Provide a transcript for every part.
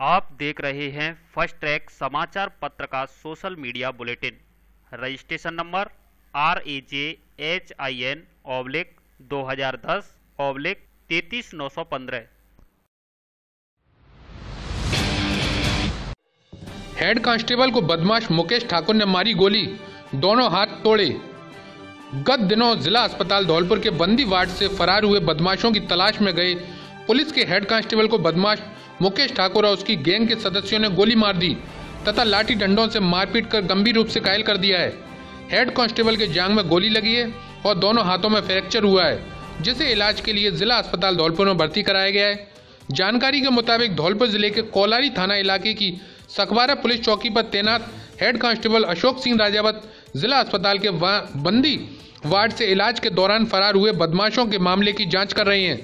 आप देख रहे हैं फ़र्स्ट ट्रैक समाचार पत्र का social media bulletin. Registration number R A J H I N oblique दो हज़ार दस ऑब्लिक तैतीस नौ सौ पंद्रह। हेड कांस्टेबल को बदमाश मुकेश ठाकुर ने मारी गोली, दोनों हाथ तोड़े। गत दिनों जिला अस्पताल धौलपुर के बंदी वार्ड से फरार हुए बदमाशों की तलाश में गए पुलिस के हेड कांस्टेबल को बदमाश मुकेश ठाकुर और उसकी गैंग के सदस्यों ने गोली मार दी तथा लाठी डंडों से मारपीट कर गंभीर रूप से घायल कर दिया है। हेड कांस्टेबल के जांग में गोली लगी है और दोनों हाथों में फ्रैक्चर हुआ है, जिसे इलाज के लिए जिला अस्पताल धौलपुर में भर्ती कराया गया है। जानकारी के मुताबिक धौलपुर ज़िले के कोलारी थाना इलाके की सखबारा पुलिस चौकी पर तैनात हेड कांस्टेबल अशोक सिंह राजावत जिला अस्पताल के बंदी वार्ड से इलाज के दौरान फरार हुए बदमाशों के मामले की जाँच कर रहे हैं।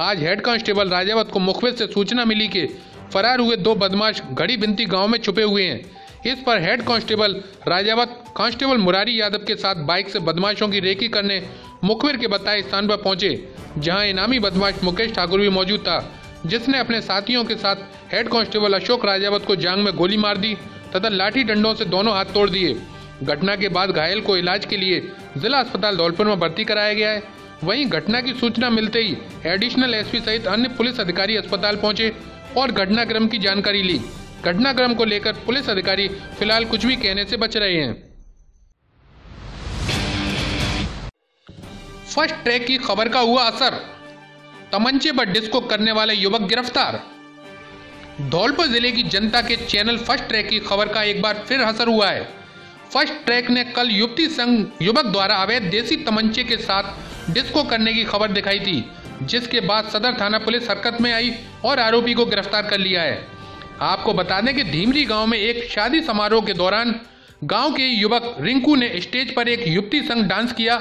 आज हेड कांस्टेबल राजावत को मुखबिर से सूचना मिली कि फरार हुए दो बदमाश घड़ी बिनती गाँव में छुपे हुए हैं। इस पर head constable Rajawat, constable Murari Yadav के साथ बाइक से बदमाशों की रेकी करने मुखबिर के बताए स्थान पर पहुँचे, जहाँ इनामी बदमाश मुकेश ठाकुर भी मौजूद था, जिसने अपने साथियों के साथ हेड कांस्टेबल अशोक राजावत को जांग में गोली मार दी तथा लाठी डंडों से दोनों हाथ तोड़ दिए। घटना के बाद घायल को इलाज के लिए जिला अस्पताल धौलपुर में भर्ती कराया गया है। वहीं घटना की सूचना मिलते ही एडिशनल एसपी सहित अन्य पुलिस अधिकारी अस्पताल पहुँचे और घटनाक्रम की जानकारी ली। घटनाक्रम को लेकर पुलिस अधिकारी फ़िलहाल कुछ भी कहने से बच रहे हैं। फ़र्स्ट ट्रैक की खबर का हुआ असर। तमंचे पर डिस्को करने वाले युवक गिरफ़्तार। धौलपुर ज़िले की जनता के चैनल फ़र्स्ट ट्रैक की खबर का एक बार फिर असर हुआ है। फ़र्स्ट ट्रैक ने कल युवती संघ युवक द्वारा अवैध देसी तमंचे के साथ डिस्को करने की खबर दिखाई थी, जिसके बाद सदर थाना पुलिस हरकत में आई और आरोपी को गिरफ़्तार कर लिया है। आपको बता दें कि धीमरी गाँव में एक शादी समारोह के दौरान गाँव के युवक रिंकू ने स्टेज पर एक युवती संग डांस किया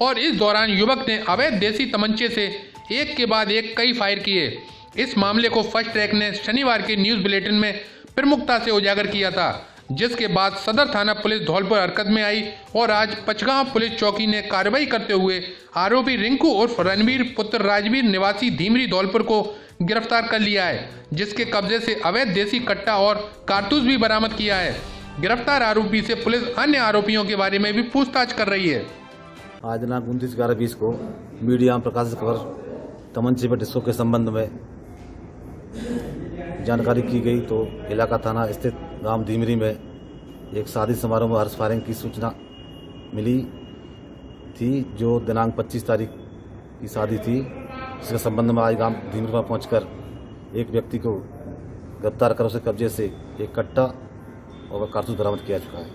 और इस दौरान युवक ने अवैध देसी तमंचे से एक के बाद एक कई फायर किए। इस मामले को फ़र्स्ट ट्रैक ने शनिवार के न्यूज़ बुलेटिन में प्रमुखता से उजागर किया था। जिसके बाद सदर थाना पुलिस धौलपुर हरकत में आई और आज पचगांव पुलिस चौकी ने कार्रवाई करते हुए आरोपी रिंकू उर्फ़ रणवीर पुत्र राजवीर निवासी धीमरी धौलपुर को गिरफ़्तार कर लिया है, जिसके कब्जे से अवैध देसी कट्टा और कारतूस भी बरामद किया है। गिरफ़्तार आरोपी से पुलिस अन्य आरोपियों के बारे में भी पूछताछ कर रही है। आज दिनांक उनतीस ग्यारह बीस को मीडिया में प्रकाशित खबर पर के संबंध में जानकारी की गई तो इलाका थाना स्थित गाँव धीमरी में एक शादी समारोह में हर्ष फायरिंग की सूचना मिली थी, जो दिनांक 25 तारीख की शादी थी। जिसके संबंध में आज गाँव धीमरी में पहुंचकर एक व्यक्ति को गिरफ़्तार कर उसे कब्जे से एक कट्टा और कारतूस बरामद किया चुका है।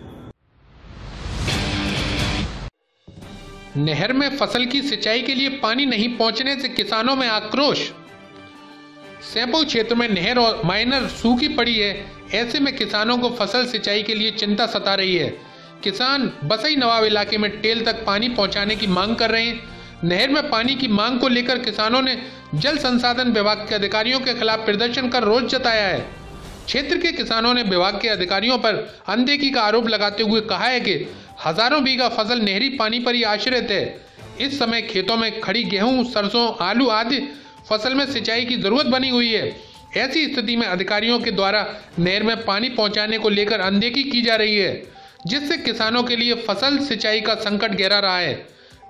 नहर में फ़सल की सिंचाई के लिए पानी नहीं पहुँचने से किसानों में आक्रोश। सैंपो क्षेत्र में नहर और माइनर सूखी पड़ी है। ऐसे में किसानों को फ़सल सिंचाई के लिए चिंता सता रही है। किसान बसई नवाब इलाके में टेल तक पानी पहुँचाने की मांग कर रहे हैं। नहर में पानी की मांग को लेकर किसानों ने जल संसाधन विभाग के अधिकारियों के खिलाफ प्रदर्शन कर रोष जताया है। क्षेत्र के किसानों ने विभाग के अधिकारियों पर अनदेखी का आरोप लगाते हुए कहा है कि हज़ारों बीघा फ़सल नहरी पानी पर ही आश्रित है। इस समय खेतों में खड़ी गेहूँ, सरसों, आलू आदि फ़सल में सिंचाई की ज़रूरत बनी हुई है। ऐसी स्थिति में अधिकारियों के द्वारा नहर में पानी पहुँचाने को लेकर अनदेखी की जा रही है, जिससे किसानों के लिए फ़सल सिंचाई का संकट गहरा रहा है।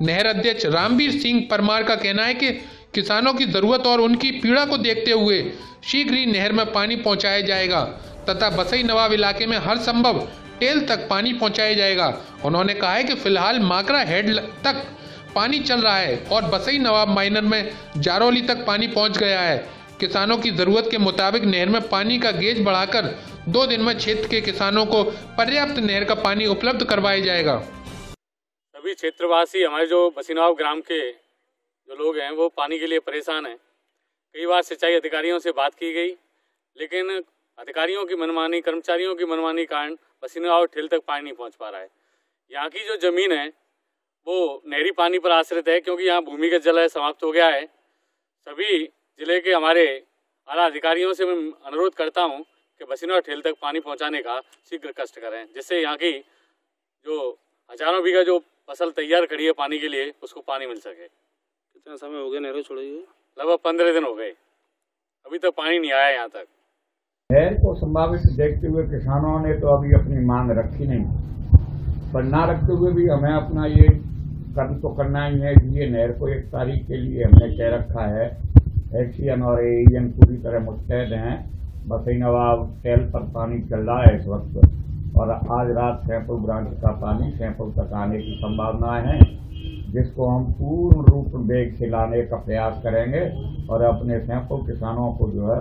नहर अध्यक्ष रामवीर सिंह परमार का कहना है कि किसानों की ज़रूरत और उनकी पीड़ा को देखते हुए शीघ्र ही नहर में पानी पहुँचाया जाएगा, तथा बसई नवाब इलाके में हर संभव टेल तक पानी पहुँचाया जाएगा। उन्होंने कहा है कि फ़िलहाल माकरा हेड तक पानी चल रहा है और बसई नवाब माइनर में जारौली तक पानी पहुँच गया है। किसानों की ज़रूरत के मुताबिक नहर में पानी का गेज बढ़ाकर दो दिन में क्षेत्र के किसानों को पर्याप्त नहर का पानी उपलब्ध करवाया जाएगा। सभी क्षेत्रवासी, हमारे जो बसीनाव ग्राम के जो लोग हैं, वो पानी के लिए परेशान हैं। कई बार सिंचाई अधिकारियों से बात की गई, लेकिन अधिकारियों की मनमानी, कर्मचारियों की मनमानी कारण बसीनाव ठेल तक पानी नहीं पहुँच पा रहा है। यहाँ की जो ज़मीन है वो नहरी पानी पर आश्रित है क्योंकि यहाँ भूमिगत जल है समाप्त हो गया है। सभी ज़िले के हमारे आला अधिकारियों से मैं अनुरोध करता हूँ कि बसीना ठेल तक पानी पहुँचाने का शीघ्र कष्ट करें जिससे यहाँ की जो हज़ारों बीघा जो फ़सल तैयार करी है पानी के लिए उसको पानी मिल सके। कितना समय हो गया नहरों छोड़े हुए? लगभग पंद्रह दिन हो गए। अभी तक पानी नहीं आया यहाँ तक। नहर को संभावित देखते हुए किसानों ने तो अभी अपनी मांग रखी नहीं पर ना रखते हुए भी हमें अपना ये कर्म तो करना ही है ये नहर को एक तारीख के लिए हमने कह रखा है। एक्सीएन और एन पूरी तरह मुस्तैद हैं। बसई नवाब टेल पर पानी चल रहा है इस वक्त। और आज रात सैंपल ब्रांच का पानी सैंपल तक आने की संभावनाएँ हैं, जिसको हम पूर्ण रूप वेग से लाने का प्रयास करेंगे और अपने सैंपल किसानों को जो है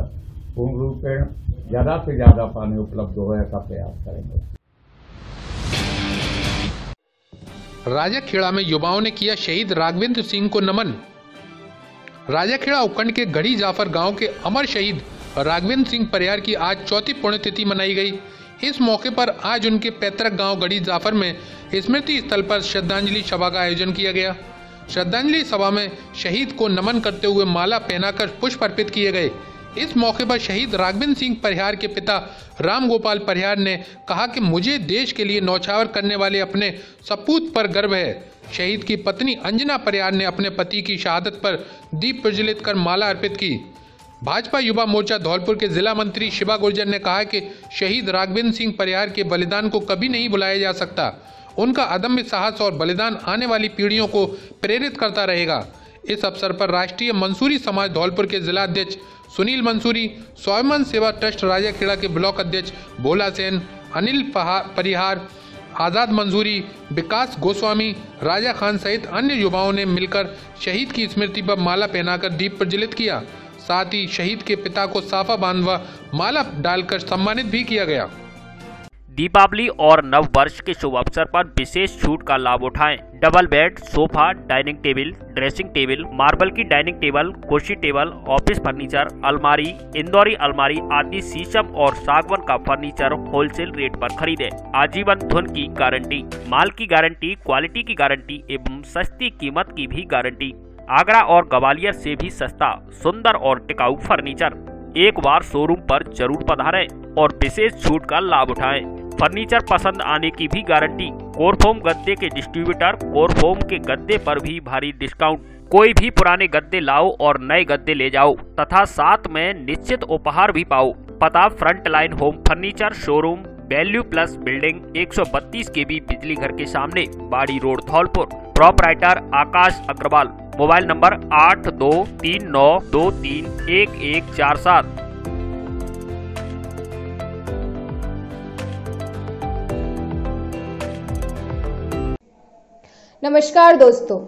पूर्ण रूप से ज़्यादा से ज़्यादा पानी उपलब्ध हो ऐसा प्रयास करेंगे। राजाखेड़ा में युवाओं ने किया शहीद राघवेंद्र सिंह को नमन। राजाखेड़ा उपखंड के गढ़ी जाफ़र गाँव के अमर शहीद राघवेंद्र सिंह परियार की आज चौथी पुण्यतिथि मनाई गई। इस मौके पर आज उनके पैतृक गाँव गढ़ी जाफ़र में स्मृति स्थल पर श्रद्धांजलि सभा का आयोजन किया गया। श्रद्धांजलि सभा में शहीद को नमन करते हुए माला पहनाकर पुष्प अर्पित किए गए। इस मौके पर शहीद राघवेंद्र सिंह परिहार के पिता राम गोपाल परिहार ने कहा कि मुझे देश के लिए नौछावर करने वाले अपने सपूत पर गर्व है। शहीद की पत्नी अंजना परिहार ने अपने पति की शहादत पर दीप प्रज्वलित कर माला अर्पित की। भाजपा युवा मोर्चा धौलपुर के जिला मंत्री शिवा गुर्जर ने कहा कि शहीद राघवेंद्र सिंह परिहार के बलिदान को कभी नहीं भुलाया जा सकता। उनका अदम्य साहस और बलिदान आने वाली पीढ़ियों को प्रेरित करता रहेगा। इस अवसर पर राष्ट्रीय मंसूरी समाज धौलपुर के जिला अध्यक्ष सुनील मंसूरी, स्वाभिमान सेवा ट्रस्ट राजाखेड़ा के ब्लॉक अध्यक्ष भोला सेन, अनिल परिहार, आज़ाद मंजूरी, विकास गोस्वामी, राजा खान सहित अन्य युवाओं ने मिलकर शहीद की स्मृति पर माला पहनाकर दीप प्रज्वलित किया। साथ ही शहीद के पिता को साफा बांधवा माला डालकर सम्मानित भी किया गया। दीपावली और नव वर्ष के शुभ अवसर पर विशेष छूट का लाभ उठाएँ। Double bed, sofa, dining table, dressing table, marble की डाइनिंग टेबल, कुर्सी टेबल, ऑफ़िस फर्नीचर, अलमारी, इंदौरी अलमारी आदि शीशम और सागवन का फर्नीचर होलसेल रेट पर खरीदे आजीवन धुन की गारंटी, माल की गारंटी, क्वालिटी की गारंटी एवं सस्ती कीमत की भी गारंटी आगरा और ग्वालियर से भी सस्ता, सुंदर और टिकाऊ फर्नीचर एक बार शोरूम पर ज़रूर पधारें और विशेष छूट का लाभ उठाएँ। फर्नीचर पसंद आने की भी गारंटी। कोरफोम गद्दे के डिस्ट्रीब्यूटर, कोरफोम के गद्दे पर भी भारी डिस्काउंट कोई भी पुराने गद्दे लाओ और नए गद्दे ले जाओ, तथा साथ में निश्चित उपहार भी पाओ। पता front line home furniture showroom value plus building 132 के बी बिजली घर के सामने, Bari road, Dholpur. Proprietor Akash Agarwal. Mobile number आठ दो तीन नौ दो तीन एक एक चार सात। नमस्कार दोस्तों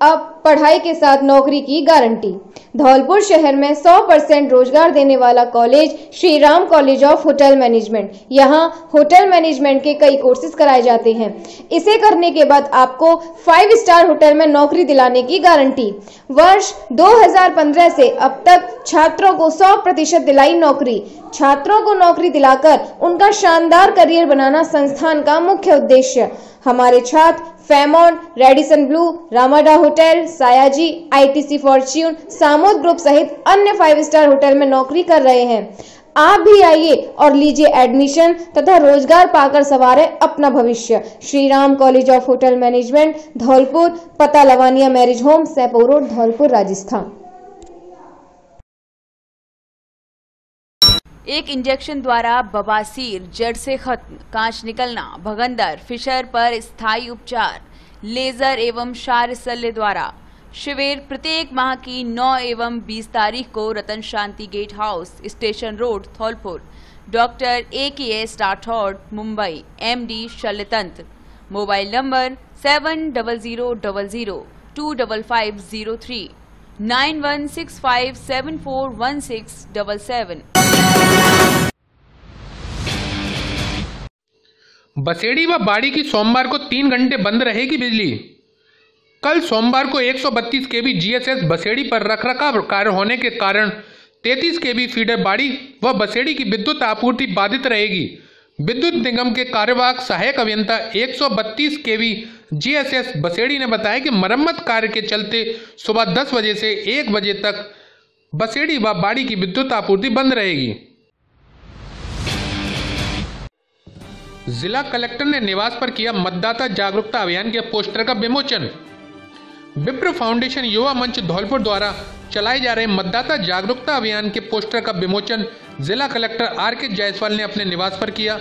अब पढ़ाई के साथ नौकरी की गारंटी। धौलपुर शहर में 100 परसेंट रोज़गार देने वाला college Shri Ram college of hotel management. यहाँ होटल मैनेजमेंट के कई कोर्सेज कराए जाते हैं। इसे करने के बाद आपको फाइव स्टार होटल में नौकरी दिलाने की गारंटी। वर्ष 2015 से अब तक छात्रों को 100 प्रतिशत दिलाई नौकरी। छात्रों को नौकरी दिलाकर उनका शानदार करियर बनाना संस्थान का मुख्य उद्देश्य। हमारे छात्र फेमोन Radisson Blu Ramada hotel Sayaji ITC Fortune Samode group सहित अन्य फाइव स्टार होटल में नौकरी कर रहे हैं। आप भी आइए और लीजिए एडमिशन तथा रोज़गार पाकर सवारे अपना भविष्य। Shri Ram college of hotel management Dholpur पता Lavania marriage home Saipo road Dholpur, Rajasthan. एक इंजेक्शन द्वारा बवासीर, जड़ से खत्म, कांच निकलना, भगंदर, फिशर पर स्थायी उपचार लेजर एवं शार शल्य द्वारा। शिविर प्रत्येक माह की 9 एवं 20 तारीख को Ratan Shanti gate house station road Dholpur doctor A K S Rathore Mumbai MD शल्यतंत्र mobile number seven double zero double zero two double five zero three. Nine one six five seven four one six double seven. Basedi व बाड़ी की सोमवार को तीन घंटे बंद रहेगी बिजली। कल सोमवार को 132 केवी जीएसएस बसेड़ी पर रखरखाव कार्य होने के कारण 33 केवी फीडर बाड़ी व बसेड़ी की विद्युत आपूर्ति बाधित रहेगी। विद्युत निगम के कार्यवाहक सहायक अभियंता 132 केवी जीएसएस बसेड़ी ने बताया कि मरम्मत कार्य के चलते सुबह 10 बजे से 1 बजे तक बसेड़ी व बाड़ी की विद्युत आपूर्ति बंद रहेगी। जिला कलेक्टर ने निवास पर किया मतदाता जागरूकता अभियान के पोस्टर का विमोचन। विप्र फाउंडेशन युवा मंच धौलपुर द्वारा चलाए जा रहे मतदाता जागरूकता अभियान के पोस्टर का विमोचन जिला कलेक्टर आर के जायसवाल ने अपने निवास पर किया।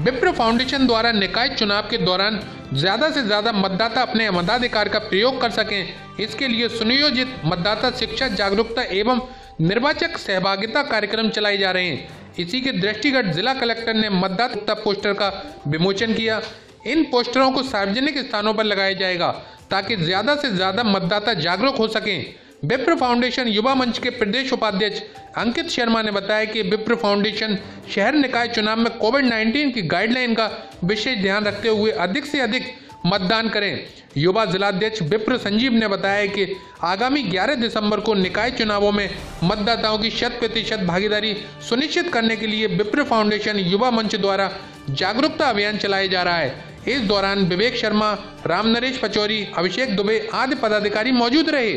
विप्र फाउंडेशन द्वारा निकाय चुनाव के दौरान ज़्यादा से ज़्यादा मतदाता अपने मताधिकार का प्रयोग कर सकें। इसके लिए सुनियोजित मतदाता शिक्षा जागरूकता एवं निर्वाचक सहभागिता कार्यक्रम चलाए जा रहे हैं। इसी के दृष्टिगत जिला कलेक्टर ने मतदाता पोस्टर का विमोचन किया। इन पोस्टरों को सार्वजनिक स्थानों पर लगाया जाएगा। ताकि ज़्यादा से ज़्यादा मतदाता जागरूक हो सकें। विप्र फाउंडेशन युवा मंच के प्रदेश उपाध्यक्ष अंकित शर्मा ने बताया कि विप्र फाउंडेशन शहर निकाय चुनाव में कोविड 19 की गाइडलाइन का विशेष ध्यान रखते हुए अधिक से अधिक मतदान करें। युवा जिलाध्यक्ष विप्र संजीव ने बताया कि आगामी 11 दिसंबर को निकाय चुनावों में मतदाताओं की शत प्रतिशत भागीदारी सुनिश्चित करने के लिए विप्र फाउंडेशन युवा मंच द्वारा जागरूकता अभियान चलाया जा रहा है। इस दौरान विवेक शर्मा, राम नरेश पचौरी, अभिषेक दुबे आदि पदाधिकारी मौजूद रहे।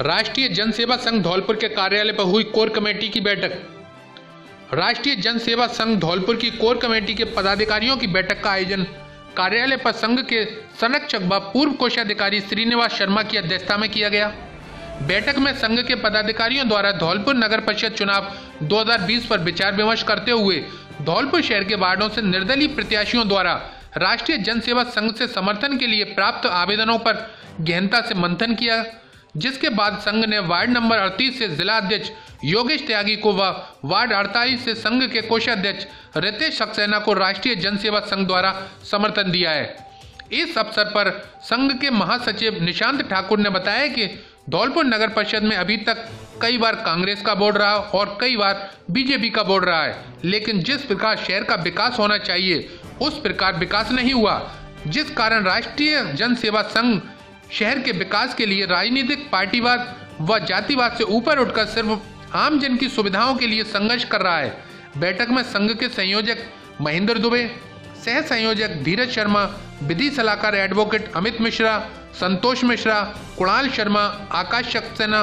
राष्ट्रीय जनसेवा संघ धौलपुर के कार्यालय पर हुई कोर कमेटी की बैठक। राष्ट्रीय जनसेवा संघ धौलपुर की कोर कमेटी के पदाधिकारियों की बैठक का आयोजन कार्यालय पर संघ के संरक्षक व पूर्व कोषाधिकारी श्रीनिवास शर्मा की अध्यक्षता में किया गया। बैठक में संघ के पदाधिकारियों द्वारा धौलपुर नगर परिषद चुनाव 2020 पर विचार विमर्श करते हुए धौलपुर शहर के वार्डों से निर्दलीय प्रत्याशियों द्वारा राष्ट्रीय जनसेवा संघ से समर्थन के लिए प्राप्त आवेदनों पर गहनता से मंथन किया, जिसके बाद संघ ने वार्ड नंबर 38 से जिला अध्यक्ष योगेश त्यागी को व वार्ड 48 से संघ के कोषाध्यक्ष रितेश सक्सेना को राष्ट्रीय जनसेवा संघ द्वारा समर्थन दिया है। इस अवसर पर संघ के महासचिव निशांत ठाकुर ने बताया कि धौलपुर नगर परिषद में अभी तक कई बार कांग्रेस का बोर्ड रहा और कई बार बीजेपी का बोर्ड रहा है। लेकिन जिस प्रकार शहर का विकास होना चाहिए, उस प्रकार विकास नहीं हुआ। जिस कारण राष्ट्रीय जन सेवा संघ शहर के विकास के लिए राजनीतिक पार्टीवाद व जातिवाद से ऊपर उठकर सिर्फ़ आम जन की सुविधाओं के लिए संघर्ष कर रहा है। बैठक में संघ के संयोजक महेंद्र दुबे सह संयोजक धीरज शर्मा, विधि सलाहकार एडवोकेट अमित मिश्रा संतोष मिश्रा, कुणाल शर्मा, आकाश सक्सेना,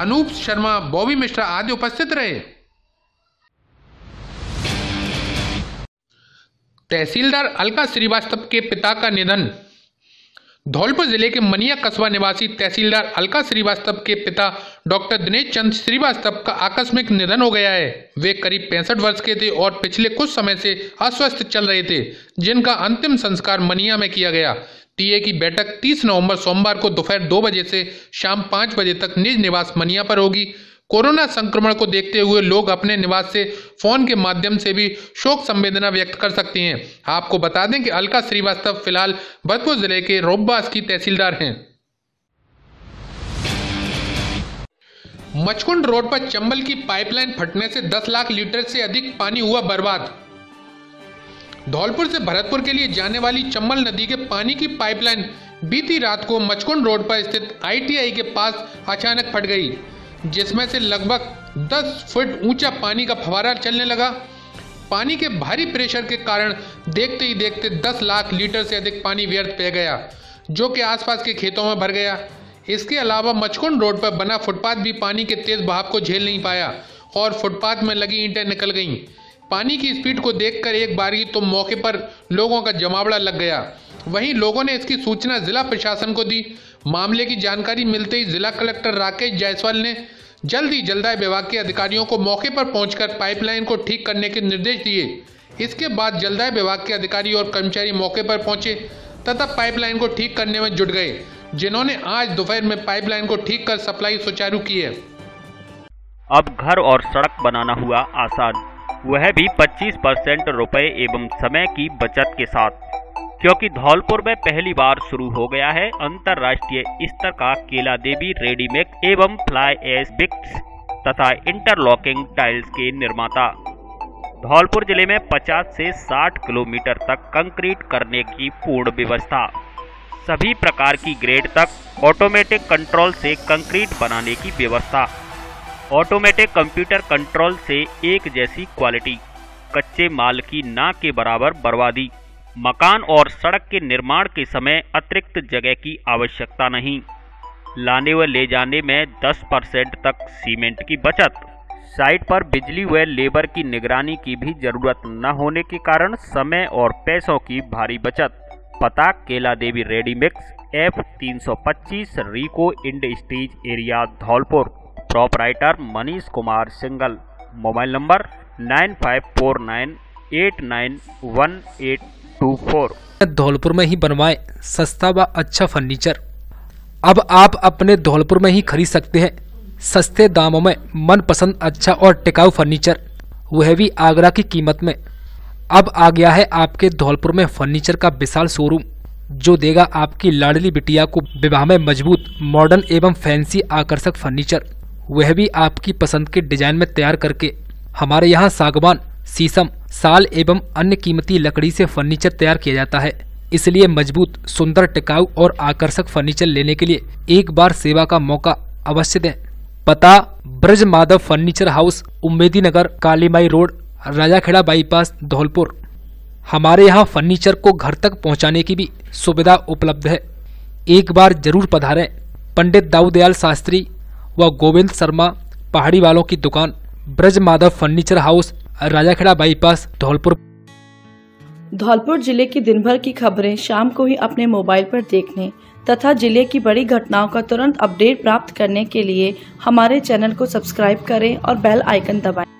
अनूप शर्मा, बॉबी मिश्रा आदि उपस्थित रहे। तहसीलदार अलका श्रीवास्तव के पिता का निधन। धौलपुर ज़िले के मनिया कस्बा निवासी तहसीलदार अलका श्रीवास्तव के पिता डॉक्टर दिनेश चंद श्रीवास्तव का आकस्मिक निधन हो गया है। वे करीब पैंसठ वर्ष के थे और पिछले कुछ समय से अस्वस्थ चल रहे थे, जिनका अंतिम संस्कार मनिया में किया गया। टीए की बैठक 30 नवंबर सोमवार को दोपहर दो बजे से शाम पाँच बजे तक निज निवास मनिया पर होगी। कोरोना संक्रमण को देखते हुए लोग अपने निवास से फ़ोन के माध्यम से भी शोक संवेदना व्यक्त कर सकते हैं। आपको बता दें कि अलका श्रीवास्तव फ़िलहाल भरतपुर ज़िले के रोबबास की तहसीलदार हैं। मचकुंड रोड पर चंबल की पाइपलाइन फटने से 10 लाख लीटर से अधिक पानी हुआ बर्बाद। धौलपुर से भरतपुर के लिए जाने वाली चम्बल नदी के पानी की पाइपलाइन बीती रात को मचकुंड रोड पर स्थित आईटीआई के पास अचानक फट गई, जिसमें से लगभग 10 फुट ऊँचा पानी का फवारा चलने लगा। पानी के भारी प्रेशर के कारण देखते ही देखते 10 लाख लीटर से अधिक पानी व्यर्थ बह गया, जो कि आसपास के खेतों में भर गया। इसके अलावा मचकुंड रोड पर बना फुटपाथ भी पानी के तेज बहाव को झेल नहीं पाया और फुटपाथ में लगी ईंटें निकल गईं। पानी की स्पीड को देखकर एक बारी तो मौके पर लोगों का जमावड़ा लग गया। वहीं लोगों ने इसकी सूचना जिला प्रशासन को दी। मामले की जानकारी मिलते ही जिला कलेक्टर राकेश जायसवाल ने जल्द ही जलदाय विभाग के अधिकारियों को मौके पर पहुंचकर पाइपलाइन को ठीक करने के निर्देश दिए। इसके बाद जलदाय विभाग के अधिकारी और कर्मचारी मौके पर पहुँचे तथा पाइपलाइन को ठीक करने में जुट गए, जिन्होंने आज दोपहर में पाइपलाइन को ठीक कर सप्लाई सुचारू की है। अब घर और सड़क बनाना हुआ आसान। वह भी 25 परसेंट रुपए एवं समय की बचत के साथ। क्योंकि धौलपुर में पहली बार शुरू हो गया है अंतर्राष्ट्रीय स्तर का केला देवी रेडीमेड एवं फ्लाई एस बिक्स तथा इंटरलॉकिंग टाइल्स के निर्माता। धौलपुर ज़िले में 50 से 60 किलोमीटर तक कंक्रीट करने की पूर्ण व्यवस्था। सभी प्रकार की ग्रेड तक ऑटोमेटिक कंट्रोल से कंक्रीट बनाने की व्यवस्था। ऑटोमेटिक कंप्यूटर कंट्रोल से एक जैसी क्वालिटी। कच्चे माल की ना के बराबर बर्बादी। मकान और सड़क के निर्माण के समय अतिरिक्त जगह की आवश्यकता नहीं। लाने व ले जाने में 10 परसेंट तक सीमेंट की बचत। साइट पर बिजली व लेबर की निगरानी की भी ज़रूरत न होने के कारण समय और पैसों की भारी बचत। पता Kela Devi ready mix F 325 RIICO industries area Dholpur. Proprietor Manish Kumar Singhal mobile number nine five four nine eight nine one eight two four Dholpur में ही बनवाएँ सस्ता व अच्छा फर्नीचर अब आप अपने धौलपुर में ही खरीद सकते हैं सस्ते दामों में मनपसंद अच्छा और टिकाऊ फर्नीचर वह भी आगरा की कीमत में। अब आ गया है आपके धौलपुर में फर्नीचर का विशाल शोरूम जो देगा आपकी लाडली बिटिया को विवाह में मज़बूत मॉडर्न एवं फैंसी आकर्षक फर्नीचर वह भी आपकी पसंद के डिज़ाइन में तैयार करके। हमारे यहाँ सागवान शीशम साल एवं अन्य कीमती लकड़ी से फर्नीचर तैयार किया जाता है। इसलिए मज़बूत, सुंदर, टिकाऊ और आकर्षक फर्नीचर लेने के लिए एक बार सेवा का मौका अवश्य दें। पता Braj Madhav furniture house, Ummedi Nagar, Kalimai road, Rajakheda bypass, Dholpur. हमारे यहाँ फर्नीचर को घर तक पहुँचाने की भी सुविधा उपलब्ध है। एक बार ज़रूर पधारें। पंडित दाऊदयाल शास्त्री व गोविंद शर्मा, पहाड़ी वालों की दुकान Braj Madhav furniture house, Rajakheda bypass, Dholpur Dholpur ज़िले की दिन भर की खबरें शाम को ही अपने मोबाइल पर देखने तथा ज़िले की बड़ी घटनाओं का तुरंत अपडेट प्राप्त करने के लिए हमारे चैनल को सब्सक्राइब करें और बेल आइकन दबाएँ।